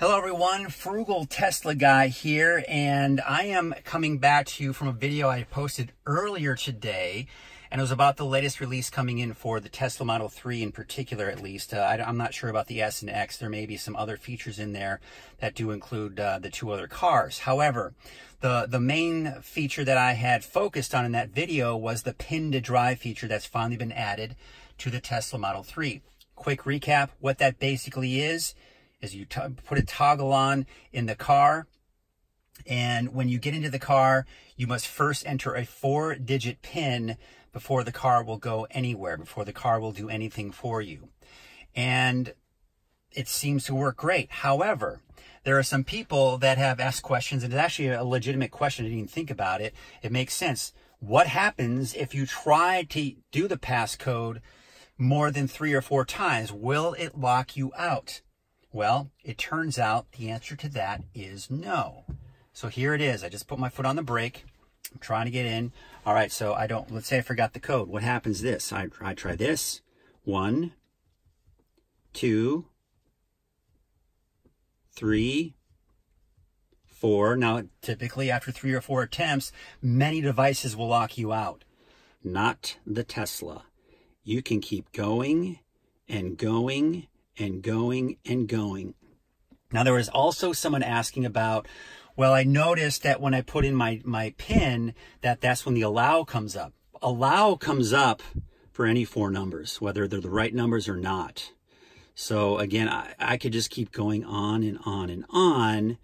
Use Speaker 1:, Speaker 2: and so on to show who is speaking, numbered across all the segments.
Speaker 1: Hello everyone, Frugal Tesla Guy here, and I am coming back to you from a video I posted earlier today, and it was about the latest release coming in for the Tesla Model 3 in particular at least. Uh, I, am not sure about the S and X, there may be some other features in there that do include uh, the two other cars. However, the, the main feature that I had focused on in that video was the pin to drive feature that's finally been added to the Tesla Model 3. Quick recap, what that basically is, is you put a toggle on in the car. And when you get into the car, you must first enter a four digit pin before the car will go anywhere, before the car will do anything for you. And it seems to work great. However, there are some people that have asked questions, and it's actually a legitimate question. I didn't even think about it. It makes sense. What happens if you try to do the passcode more than three or four times? Will it lock you out? Well, it turns out the answer to that is no. So here it is. I just put my foot on the brake. I'm trying to get in. All right, so I don't, let's say I forgot the code. What happens this? I, I try this. One, two, three, four. Now, typically after three or four attempts, many devices will lock you out. Not the Tesla. You can keep going and going and going and going. Now, there was also someone asking about, well, I noticed that when I put in my, my pin, that that's when the allow comes up. Allow comes up for any four numbers, whether they're the right numbers or not. So again, I, I could just keep going on and on and on,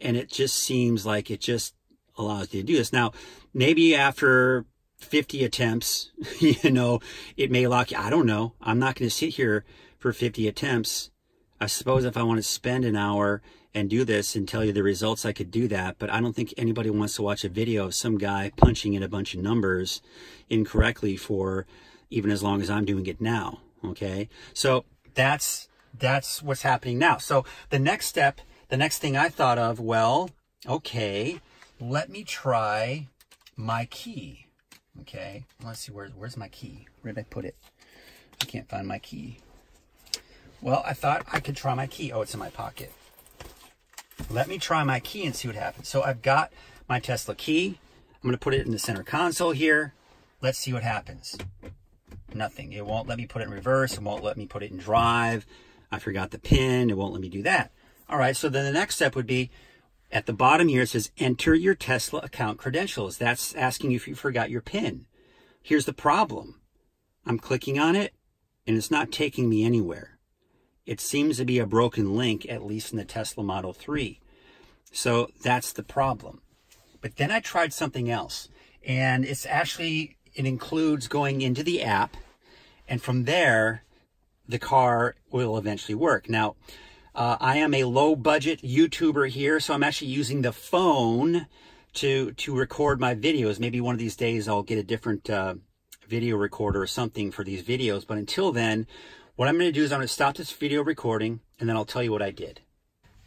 Speaker 1: and it just seems like it just allows you to do this. Now, maybe after 50 attempts, you know, it may lock you. I don't know. I'm not going to sit here for 50 attempts. I suppose if I want to spend an hour and do this and tell you the results, I could do that. But I don't think anybody wants to watch a video of some guy punching in a bunch of numbers incorrectly for even as long as I'm doing it now. Okay. So that's, that's what's happening now. So the next step, the next thing I thought of, well, okay, let me try my key. Okay. Let's see, where, where's my key? Where did I put it? I can't find my key. Well, I thought I could try my key. Oh, it's in my pocket. Let me try my key and see what happens. So I've got my Tesla key. I'm going to put it in the center console here. Let's see what happens. Nothing. It won't let me put it in reverse. It won't let me put it in drive. I forgot the pin. It won't let me do that. All right, so then the next step would be at the bottom here, it says enter your Tesla account credentials. That's asking if you forgot your pin. Here's the problem. I'm clicking on it and it's not taking me anywhere it seems to be a broken link, at least in the Tesla Model 3. So that's the problem. But then I tried something else, and it's actually, it includes going into the app, and from there, the car will eventually work. Now, uh, I am a low budget YouTuber here, so I'm actually using the phone to, to record my videos. Maybe one of these days I'll get a different uh, video recorder or something for these videos. But until then, what I'm going to do is I'm going to stop this video recording and then I'll tell you what I did.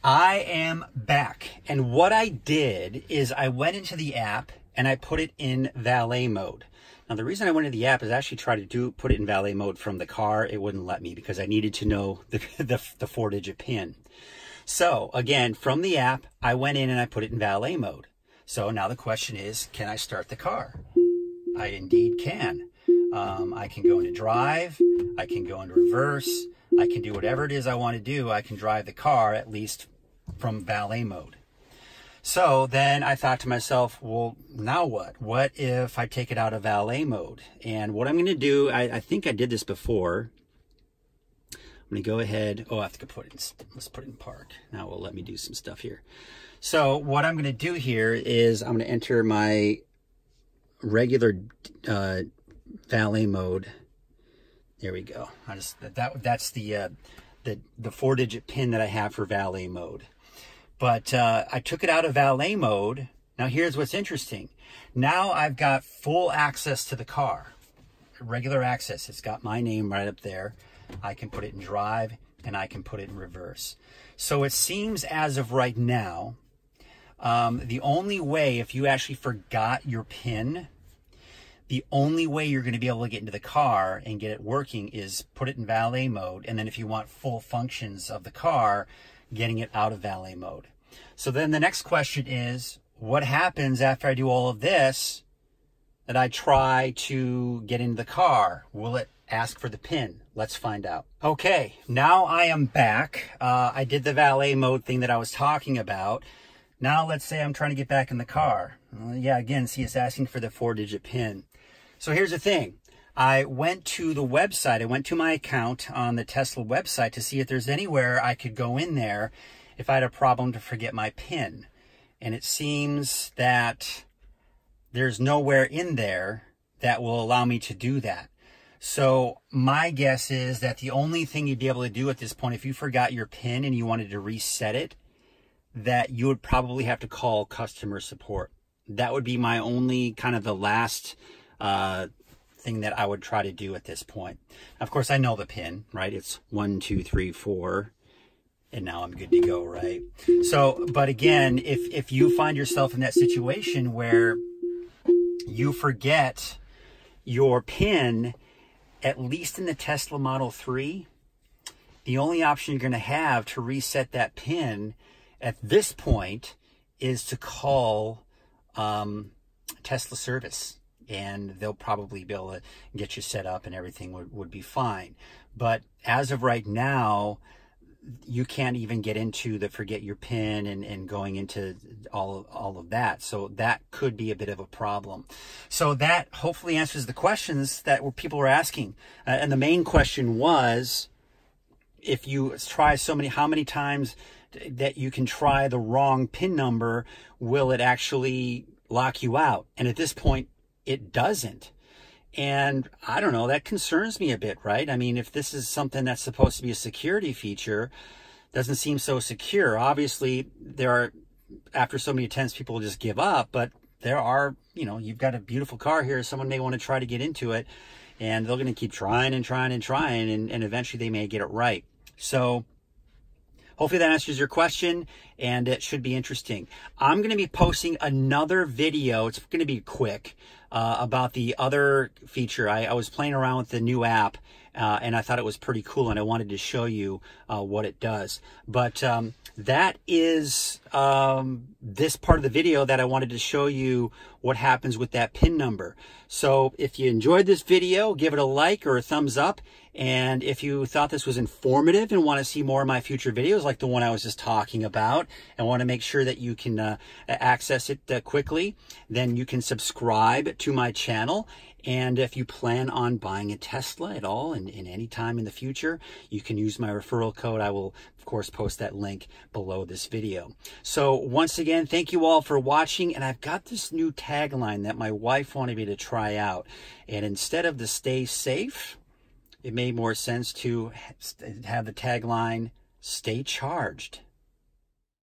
Speaker 1: I am back. And what I did is I went into the app and I put it in valet mode. Now, the reason I went into the app is I actually try to do put it in valet mode from the car. It wouldn't let me because I needed to know the, the, the four digit pin. So again, from the app, I went in and I put it in valet mode. So now the question is, can I start the car? I indeed can. Um, I can go into drive. I can go into reverse. I can do whatever it is I want to do. I can drive the car at least from valet mode. So then I thought to myself, well, now what? What if I take it out of valet mode? And what I'm going to do, I, I think I did this before. I'm going to go ahead. Oh, I have to put it in, let's put it in park. Now it will let me do some stuff here. So what I'm going to do here is I'm going to enter my regular uh, valet mode. There we go. I just that that's the uh, the the four digit pin that I have for valet mode. But uh, I took it out of valet mode. Now here's what's interesting. Now I've got full access to the car, regular access. It's got my name right up there. I can put it in drive and I can put it in reverse. So it seems as of right now, um, the only way if you actually forgot your pin the only way you're going to be able to get into the car and get it working is put it in valet mode. And then if you want full functions of the car, getting it out of valet mode. So then the next question is, what happens after I do all of this that I try to get into the car? Will it ask for the pin? Let's find out. Okay, now I am back. Uh, I did the valet mode thing that I was talking about. Now let's say I'm trying to get back in the car. Well, yeah, again, see it's asking for the four digit pin. So here's the thing. I went to the website, I went to my account on the Tesla website to see if there's anywhere I could go in there if I had a problem to forget my PIN. And it seems that there's nowhere in there that will allow me to do that. So my guess is that the only thing you'd be able to do at this point, if you forgot your PIN and you wanted to reset it, that you would probably have to call customer support. That would be my only kind of the last uh, thing that I would try to do at this point. Of course, I know the pin, right? It's one, two, three, four, and now I'm good to go, right? So, but again, if if you find yourself in that situation where you forget your pin, at least in the Tesla Model 3, the only option you're going to have to reset that pin at this point is to call um, Tesla service and they'll probably be able to get you set up and everything would, would be fine. But as of right now, you can't even get into the forget your pin and, and going into all, all of that. So that could be a bit of a problem. So that hopefully answers the questions that people were asking. Uh, and the main question was, if you try so many, how many times that you can try the wrong pin number, will it actually lock you out? And at this point, it doesn't. And I don't know, that concerns me a bit, right? I mean, if this is something that's supposed to be a security feature, doesn't seem so secure. Obviously, there are, after so many attempts, people just give up, but there are, you know, you've got a beautiful car here. Someone may want to try to get into it and they're going to keep trying and trying and trying and, and eventually they may get it right. So hopefully that answers your question and it should be interesting. I'm going to be posting another video. It's going to be quick uh, about the other feature. I, I, was playing around with the new app uh, and I thought it was pretty cool and I wanted to show you uh, what it does. But um, that is um, this part of the video that I wanted to show you what happens with that pin number. So if you enjoyed this video, give it a like or a thumbs up. And if you thought this was informative and want to see more of my future videos like the one I was just talking about and want to make sure that you can uh, access it uh, quickly, then you can subscribe to my channel and if you plan on buying a Tesla at all in, in any time in the future, you can use my referral code. I will, of course, post that link below this video. So once again, thank you all for watching. And I've got this new tagline that my wife wanted me to try out. And instead of the stay safe, it made more sense to have the tagline, stay charged.